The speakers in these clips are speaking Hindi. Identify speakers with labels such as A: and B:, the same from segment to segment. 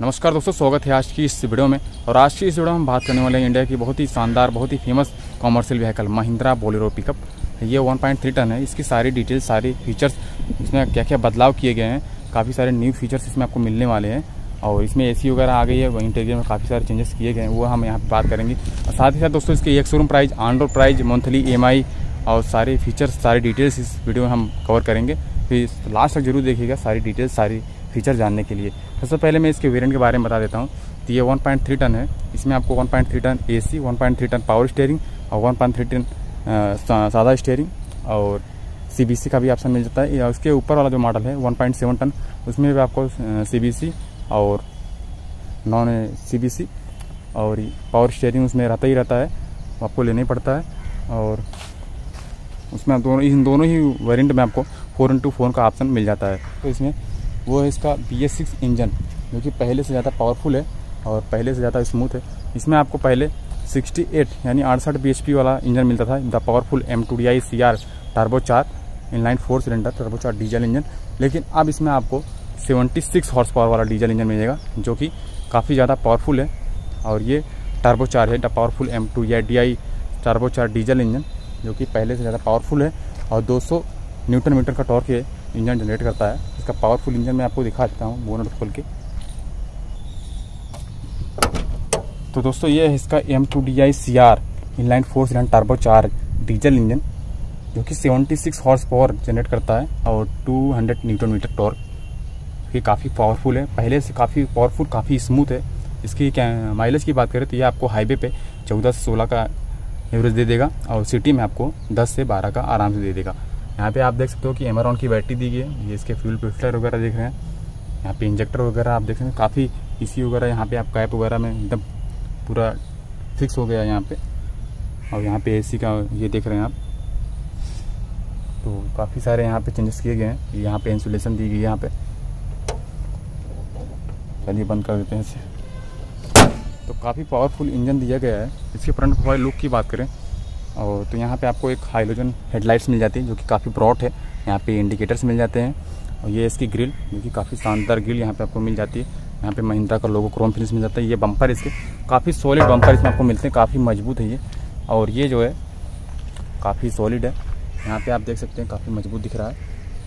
A: नमस्कार दोस्तों, स्वागत है आज की इस वीडियो में। और आज की इस वीडियो में हम बात करने वाले हैं इंडिया की बहुत ही शानदार, बहुत ही famous commercial vehicle Mahindra Bolero pickup ये 1.3 टन है। इसकी सारी डिटेल्स सारी फीचर्स इसमें क्या क्या बदलाव किए गए हैं, काफ़ी सारे न्यू फीचर्स इसमें आपको मिलने वाले हैं। और इसमें एसी वगैरह आ गई है इंटीरियर में काफ़ी सारे चेंजेस किए गए हैं, वो हम यहाँ पर बात करेंगे। और साथ ही साथ दोस्तों, इसके एक showroom price on road price monthly EMI और सारे फीचर्स सारी डिटेल्स इस वीडियो में हम कवर करेंगे। फिर लास्ट तक ज़रूर देखिएगा, सारी डिटेल्स सारी फीचर जानने के लिए। सबसे पहले मैं इसके वेरिएंट के बारे में बता देता हूँ। तो ये 1.3 टन है। इसमें आपको 1.3 ton AC 1.3 ton power steering और 1.3 टन सादा स्टेयरिंग और सीबीसी का भी ऑप्शन मिल जाता है। या उसके ऊपर वाला जो मॉडल है 1.7 टन, उसमें भी आपको सीबीसी और नॉन सीबीसी और पावर स्टेयरिंग उसमें रहता ही रहता है। आपको लेना ही पड़ता है और उसमें दोनों, इन दोनों ही वेरिएंट में आपको फोर इंटू फोर का ऑप्शन मिल जाता है। तो इसमें वो है इसका बी एस सिक्स इंजन जो कि पहले से ज़्यादा पावरफुल है और पहले से ज़्यादा स्मूथ है। इसमें आपको पहले 68 यानी अड़सठ बी वाला इंजन मिलता था the powerful M two D I C R turbo चार इनलाइन फोर सिलेंडर टर्बो चार डीजल इंजन लेकिन अब इसमें आपको 76 हॉर्स पावर वाला डीजल इंजन मिलेगा, जो कि काफ़ी ज़्यादा पावरफुल है। और ये टर्बो चार है द पावरफुल एम टू या डी आई टर्बो चार डीजल इंजन जो कि पहले से ज़्यादा पावरफुल है। और 200 न्यूटन मीटर का टॉर्क ये इंजन जनरेट करता है। इसका पावरफुल इंजन मैं आपको दिखा देता हूँ, बोनट खोल के। तो दोस्तों, ये है इसका M two D I C R inline four cylinder turbo चार डीजल इंजन जो कि 76 हॉर्स पावर जनरेट करता है और 200 न्यूटन मीटर टॉर्क ये काफ़ी पावरफुल है। पहले से काफ़ी पावरफुल काफ़ी स्मूथ है। इसकी माइलेज की बात करें तो ये आपको हाईवे पे 14 से 16 का एवरेज दे देगा और सिटी में आपको 10 से 12 का आराम से दे देगा। यहाँ पे आप देख सकते हो कि एमरॉन की बैटरी दी गई है। ये इसके फ्यूल पिस्टर वगैरह देख रहे हैं। यहाँ पे इंजेक्टर वगैरह आप देख रहे हैं। काफ़ी इसी वगैरह यहाँ पे आप कैप वगैरह में एकदम पूरा फिक्स हो गया यहाँ पे। और यहाँ पे एसी का ये देख रहे हैं आप। तो काफ़ी सारे यहाँ पे चेंजेस किए गए हैं। यहाँ पे इंसुलेशन दी गई है यहाँ पे। चलिए बंद कर देते हैं इसे। तो काफ़ी पावरफुल इंजन दिया गया है। इसके फ्रंट प्रोफ़ाइल लुक की बात करें और तो यहाँ पे आपको एक हाइलोजन हेडलाइट्स मिल जाती है, जो कि काफ़ी ब्रॉड है। यहाँ पे इंडिकेटर्स मिल जाते हैं। और ये इसकी ग्रिल जो कि काफ़ी शानदार ग्रिल यहाँ पे आपको मिल जाती है। यहाँ पे महिंद्रा का लोगो क्रोम फिनिश मिल जाता है। ये बम्पर इसके, काफ़ी सॉलिड बम्पर इसमें आपको मिलते हैं। काफ़ी मज़बूत है ये। और ये जो है, काफ़ी सॉलिड है। यहाँ पर आप देख सकते हैं, काफ़ी मज़बूत दिख रहा है।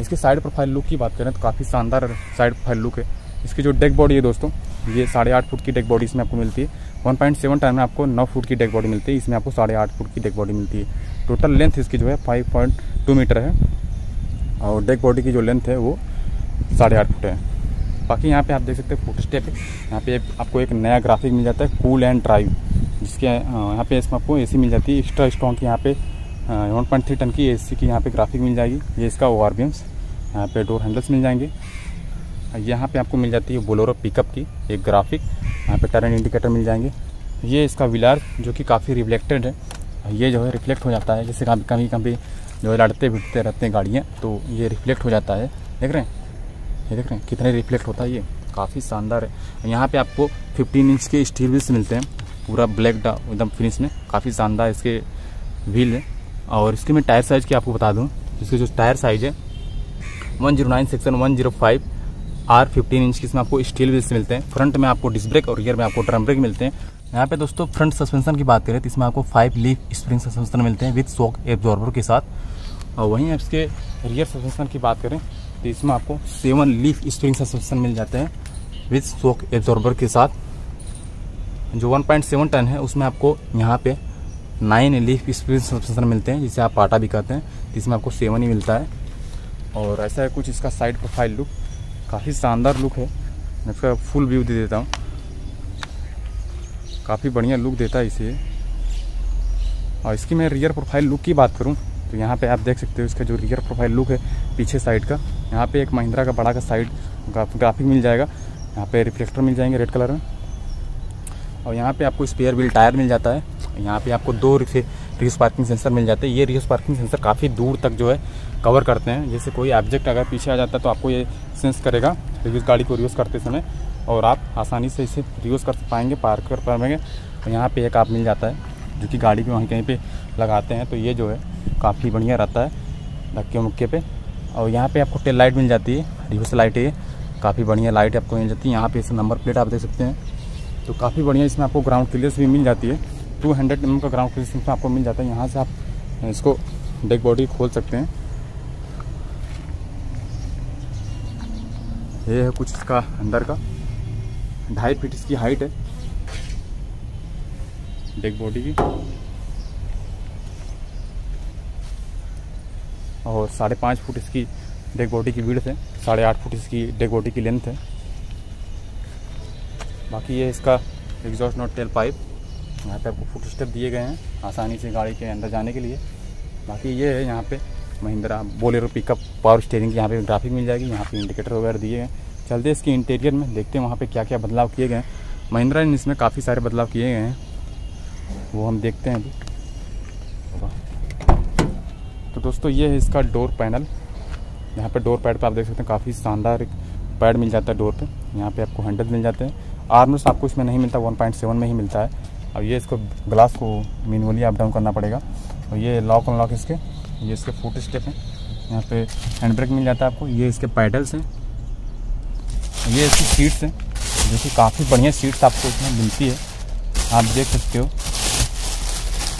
A: इसके साइड प्रोफ़ाइल लुक की बात करें तो काफ़ी शानदार साइड प्रोफ़ाइल लुक है। इसकी जो डेक बॉडी है दोस्तों, ये साढ़े आठ फुट की डेक बॉडी इसमें आपको मिलती है। 1.7 टन में आपको 9 फुट की डेक बॉडी मिलती है। इसमें आपको साढ़े आठ फुट की डेक बॉडी मिलती है। टोटल लेंथ इसकी जो है 5.2 मीटर है। और डेक बॉडी की जो लेंथ है वो साढ़े आठ फुट है। बाकी यहाँ पे आप देख सकते हैं फुट स्टेप यहाँ पे आपको एक नया ग्राफिक मिल जाता है कूल एंड ड्राइव जिसके यहाँ पे इसमें आपको एसी मिल जाती है। एक्स्ट्रा स्ट्रॉन्ग यहाँ पे वन पॉइंट थ्री टन की एसी की यहाँ पे ग्राफिक मिल जाएगी। ये इसका ओ आर यहाँ पे डोर हैंडल्स मिल जाएँगे। यहाँ पे आपको मिल जाती है बोलोरो पिकअप की, एक ग्राफिक यहाँ पे टर्न इंडिकेटर मिल जाएँगे। ये इसका व्हीलर जो कि काफ़ी रिफ्लेक्टेड है। ये जो है रिफ्लेक्ट हो जाता है, जैसे कभी कभी कभी जो है लड़ते भिड़ते रहते हैं गाड़ियाँ तो ये रिफ्लेक्ट हो जाता है। देख रहे हैं? ये देख रहे हैं? कितने रिफ्लेक्ट होता है ये। काफ़ी शानदार है। यहाँ पे आपको 15 इंच के स्टील व्हील्स मिलते हैं। पूरा ब्लैक एकदम फिनिश में। काफ़ी शानदार इसके व्हील है। और इसके मैं टायर साइज़ की आपको बता दूँ। इसके जो टायर साइज़ है one section one R fifteen inch की इसमें आपको स्टील व्हील्स मिलते हैं। फ्रंट में आपको डिस्क ब्रेक और रियर में आपको ड्रम ब्रेक मिलते हैं। यहाँ पे दोस्तों फ्रंट सस्पेंशन की बात करें तो इसमें आपको फाइव लीफ स्प्रिंग सस्पेंशन मिलते हैं विद शॉक एब्जॉर्बर के साथ। और वहीं इसके रियर सस्पेंशन की बात करें तो इसमें आपको सेवन लीफ स्प्रिंग सस्पेंशन मिल जाते हैं विद शॉक एब्जॉर्बर के साथ। जो 1.7 टन है, उसमें आपको यहाँ पे नाइन लीफ स्प्रिंग सस्पेंशन मिलते हैं, जिसे आप पाटा भी कहते हैं। इसमें आपको सेवन ही मिलता है। और ऐसा है कुछ इसका साइड प्रोफ़ाइल लुक काफ़ी शानदार लुक है। मैं इसका फुल व्यू दे देता हूँ। काफ़ी बढ़िया लुक देता है इसे। और इसकी मैं रियर प्रोफ़ाइल लुक की बात करूँ तो यहाँ पे आप देख सकते हो इसका जो रियर प्रोफ़ाइल लुक है पीछे साइड का। यहाँ पे एक महिंद्रा का बड़ा का साइड ग्राफिक मिल जाएगा। यहाँ पे रिफ्लेक्टर मिल जाएँगे रेड कलर में। और यहाँ पे आपको स्पेयर व्हील टायर मिल जाता है। यहाँ पे आपको दो रिस पार्किंग सेंसर मिल जाते हैं। ये रिस पार्किंग सेंसर काफ़ी दूर तक जो है कवर करते हैं। जैसे कोई ऑब्जेक्ट अगर पीछे आ जाता है तो आपको ये सेंस करेगा रिव्यूज़ गाड़ी को रिव्यूज़ करते समय। और आप आसानी से इसे रिव्यूज़ कर पाएँगे पार्क कर पाएँगे। तो यहाँ पे एक आप मिल जाता है, जो कि गाड़ी को वहीं कहीं पे लगाते हैं। तो ये जो है काफ़ी बढ़िया रहता है, धक्के मुक्के पे। और यहाँ पे आपको टेल लाइट मिल जाती है रिवर्स लाइट है। काफ़ी बढ़िया लाइट आपको मिल जाती है। यहाँ पे इस नंबर प्लेट आप देख सकते हैं। तो काफ़ी बढ़िया इसमें आपको ग्राउंड क्लियर्स भी मिल जाती है। टू हंड्रेड एम का ग्राउंड क्लियर्स आपको मिल जाता है। यहाँ से आप इसको डेक बॉडी खोल सकते हैं। ये है कुछ इसका अंदर का। ढाई फीट इसकी हाइट है। डेक बॉडी की। और साढ़े पाँच फुट इसकी डेक बॉडी की विड्थ है। साढ़े आठ फुट इसकी डेक बॉडी की लेंथ है। बाकी ये इसका एग्जॉस्ट नोट टेल पाइप यहाँ पे आपको फुट स्टेप दिए गए हैं, आसानी से गाड़ी के अंदर जाने के लिए। बाकी ये है यहाँ पे Mahindra Bolero pickup power steering की यहाँ पे ग्राफिक मिल जाएगी, यहाँ पे इंडिकेटर वगैरह दिए गए चलते इसके इंटीरियर में, देखते हैं वहाँ पे क्या क्या बदलाव किए गए हैं। महिंद्रा ने इसमें काफ़ी सारे बदलाव किए गए हैं। वो हम देखते हैं अभी। तो दोस्तों, ये है इसका डोर पैनल यहाँ पे डोर पैड पे आप देख सकते हैं, काफ़ी शानदार पैड मिल जाता है डोर पे। यहाँ पे आपको हैंडल मिल जाते हैं। आर्मर्स आपको इसमें नहीं मिलता 1.7 में ही मिलता है। अब ये इसको ग्लास को मैनुअली अप डाउन करना पड़ेगा। और ये लॉक अनलॉक इसके, ये इसके फुट स्टेप हैं। यहाँ पे हैंड ब्रेक मिल जाता है आपको। ये इसके पैडल्स हैं। ये इसकी सीट्स हैं, जो कि काफ़ी बढ़िया सीट्स आपको इसमें मिलती है। आप देख सकते हो,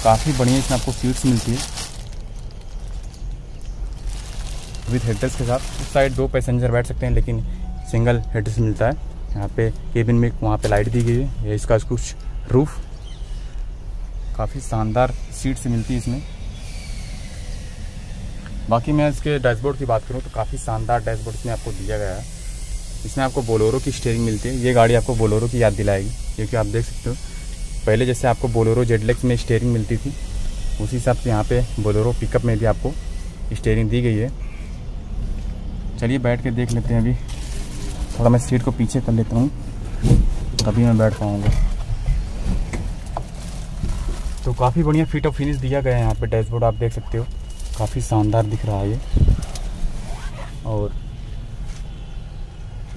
A: काफ़ी बढ़िया इसमें आपको सीट्स मिलती है। विथ हेडर्स के साथ। उस साइड दो पैसेंजर बैठ सकते हैं, लेकिन सिंगल हेडर्स मिलता है। यहाँ पे केबिन में वहाँ पे लाइट दी गई है। ये इसका कुछ रूफ काफ़ी शानदार सीट्स मिलती है इसमें। बाकी मैं इसके डैशबोर्ड की बात करूँ तो काफ़ी शानदार डैशबोर्ड इसमें आपको दिया गया है। इसमें आपको बोलोरो की स्टेयरिंग मिलती है। ये गाड़ी आपको बोलोरो की याद दिलाएगी, क्योंकि आप देख सकते हो, पहले जैसे आपको बोलोरो जेडलेक्स में स्टेयरिंग मिलती थी, उसी हिसाब से यहाँ पे बोलोरो पिकअप में भी आपको स्टेयरिंग दी गई है। चलिए बैठ के देख लेते हैं अभी। थोड़ा मैं सीट को पीछे कर लेता हूँ, तभी मैं बैठ पाऊँगा। तो काफ़ी बढ़िया फिट और फिनिश दिया गया है यहाँ पे डैशबोर्ड आप देख सकते हो। काफ़ी शानदार दिख रहा है ये। और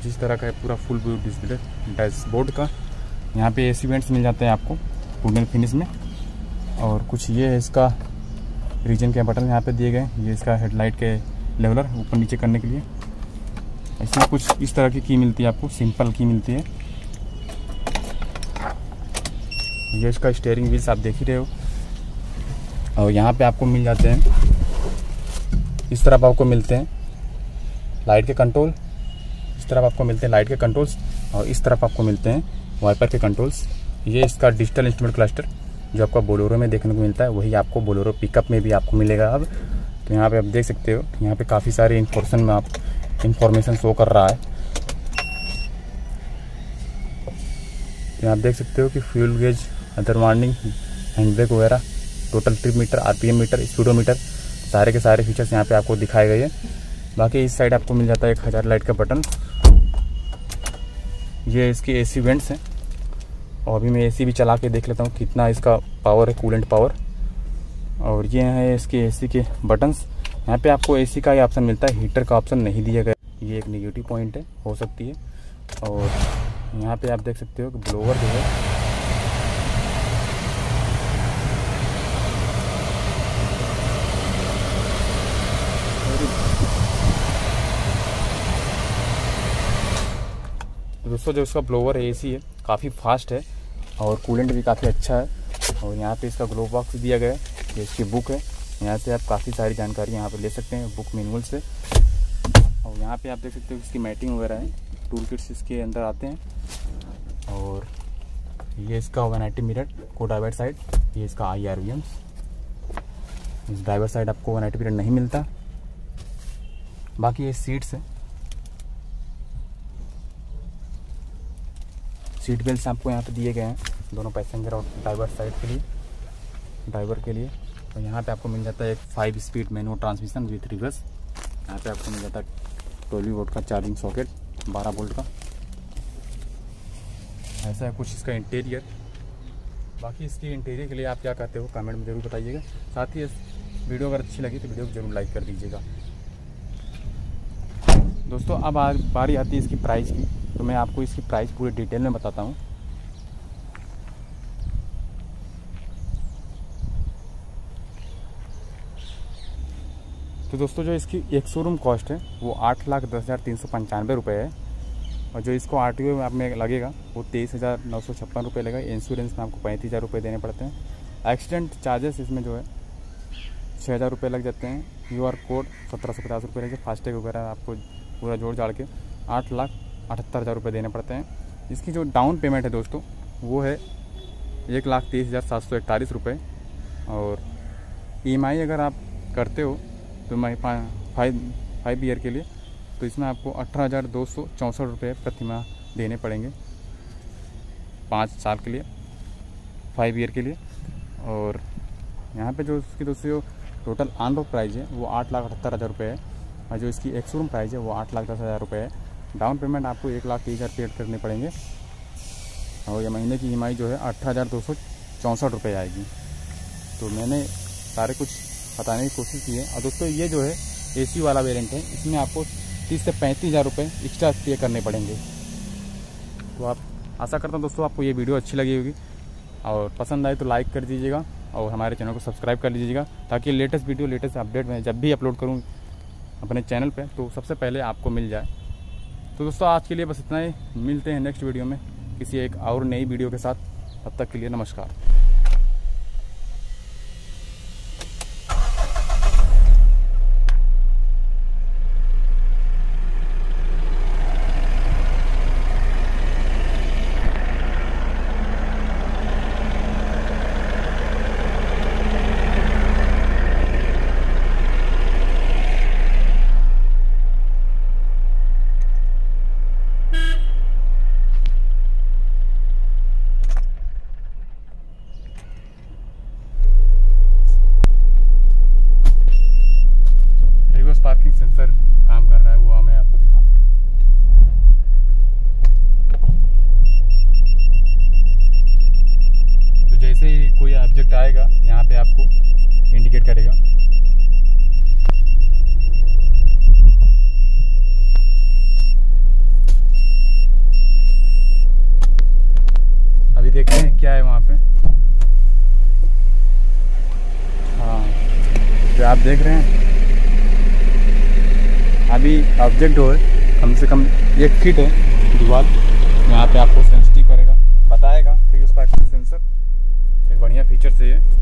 A: जिस तरह का है पूरा फुल व्यू डिस्प्ले डैशबोर्ड का। यहाँ पे एसी वेंट्स मिल जाते हैं आपको वुडन फिनिश में। और कुछ ये है इसका रीजन के बटन यहाँ पे दिए गए ये इसका हेडलाइट के लेवलर ऊपर नीचे करने के लिए। इसमें कुछ इस तरह की की मिलती है आपको सिंपल की मिलती है। ये इसका स्टेयरिंग व्हील्स आप देख ही रहे हो। और यहाँ पे आपको मिल जाते हैं। इस तरफ़ आपको मिलते हैं लाइट के कंट्रोल इस तरफ़ आपको मिलते हैं लाइट के कंट्रोल्स और इस तरफ़ आपको मिलते हैं वाइपर के कंट्रोल्स ये इसका डिजिटल इंस्ट्रूमेंट क्लस्टर जो आपका बोलोरो में देखने को मिलता है, वही आपको बोलोरो पिकअप में भी आपको मिलेगा अब। तो यहाँ पे आप देख सकते हो, यहाँ पे काफ़ी सारे इन्फॉर्मेशन में आप इंफॉर्मेशन शो कर रहा है। तो आप देख सकते हो कि fuel gauge other warning hand brake वगैरह total trip meter RPM meter speedometer सारे के सारे फीचर्स यहाँ पे आपको दिखाए गए हैं। बाकी इस साइड आपको मिल जाता है एक हज़ार लाइट का बटन ये इसकी एसी वेंट्स हैं। और अभी मैं एसी भी चला के देख लेता हूँ कितना इसका पावर है कूलेंट पावर और ये है इसके एसी के बटन्स यहाँ पे आपको एसी का ही ऑप्शन मिलता है हीटर का ऑप्शन नहीं दिया गया। ये एक निगेटिव पॉइंट है, हो सकती है। और यहाँ पे आप देख सकते हो कि ब्लोवर जो है दोस्तों, जो इसका ब्लोवर है एसी है, काफ़ी फास्ट है और कूलेंट भी काफ़ी अच्छा है। और यहाँ पे इसका ग्लो बॉक्स दिया गया है, ये इसकी बुक है। यहाँ से आप काफ़ी सारी जानकारी यहाँ पे ले सकते हैं बुक मैनुअल से। और यहाँ पे आप देख सकते हो इसकी मैटिंग वगैरह है टूल किट्स इसके अंदर आते हैं। और ये इसका वन मिनट को ड्राइवर साइड, ये इसका आई आर इस ड्राइवर साइड आपको वन मिनट नहीं मिलता। बाकी ये सीट्स है। सीट बेल्ट आपको यहाँ पे दिए गए हैं, दोनों पैसेंजर और ड्राइवर साइड के लिए, ड्राइवर के लिए। तो यहाँ पे आपको मिल जाता है एक five speed manual transmission with reverse यहाँ पे आपको मिल जाता है ट्वेल्व वोल्ट का चार्जिंग सॉकेट बारह वोल्ट का। ऐसा है कुछ इसका इंटीरियर बाकी इसके इंटीरियर के लिए आप क्या कहते हो कमेंट में ज़रूर बताइएगा। साथ ही वीडियो अगर अच्छी लगी तो वीडियो को ज़रूर लाइक कर दीजिएगा। दोस्तों, अब आ बारी आती है इसकी प्राइस की। तो मैं आपको इसकी प्राइस पूरे डिटेल में बताता हूँ। तो दोस्तों, जो इसकी एक शोरूम कॉस्ट है, वो आठ लाख दस हज़ार तीन सौ पंचानवे रुपये है। और जो इसको आर टी ओ में आप में लगेगा, वो तेईस हज़ार नौ सौ छप्पन रुपये लगेगा। इंश्योरेंस में आपको पैंतीस हज़ार रुपये देने पड़ते हैं। एक्सीडेंट चार्जेस इसमें जो है छः हज़ार रुपये लग जाते हैं। यू आर कोड सत्रह सौ पचास रुपये लगे फास्टैग वगैरह आपको पूरा जोड़ जाड़ के आठ लाख अठहत्तर हज़ार रुपये देने पड़ते हैं। इसकी जो डाउन पेमेंट है दोस्तों, वो है एक लाख तीस हज़ार सात सौ इकतालीस रुपये और ई e अगर आप करते हो तो मैं फाइव फाइव ईयर के लिए तो इसमें आपको अठारह हज़ार दो सौ चौंसठ रुपये प्रति माह देने पड़ेंगे। पाँच साल के लिए, फाइव ईयर के लिए। और यहाँ पे जो उसकी दोस्तों, जो टोटल ऑन रोड प्राइज़ है, वो आठ लाख अठहत्तर हज़ार रुपये है। और जो इसकी एक्सरूम प्राइज़ है, वो आठ लाख दस हज़ार रुपये है। डाउन पेमेंट आपको एक लाख तीस हज़ार पेड करने पड़ेंगे। और ये महीने की EMI जो है अठारह हज़ार दो सौ चौंसठ रुपये आएगी। तो मैंने सारे कुछ बताने की कोशिश की है। और दोस्तों, ये जो है एसी वाला वेरिएंट है, इसमें आपको तीस से पैंतीस हज़ार रुपये एक्स्ट्रा पे करने पड़ेंगे। तो आप, आशा करता हूँ दोस्तों, आपको ये वीडियो अच्छी लगी होगी। और पसंद आए तो लाइक कर दीजिएगा और हमारे चैनल को सब्सक्राइब कर लीजिएगा ताकि लेटेस्ट वीडियो लेटेस्ट अपडेट मैं जब भी अपलोड करूँ अपने चैनल पे तो सबसे पहले आपको मिल जाए। तो दोस्तों, आज के लिए बस इतना ही। मिलते हैं नेक्स्ट वीडियो में किसी एक और नई वीडियो के साथ। तब तक के लिए नमस्कार। आपको इंडिकेट करेगा। अभी देखते हैं क्या है वहाँ पे। हाँ जो आप देख रहे हैं। अभी ऑब्जेक्ट हो, कम से कम एक फीट है, दीवार। यहाँ पे आपको सेंसिटिव करेगा, बताएगा फिर उस सेंसर एक बढ़िया फीचर से है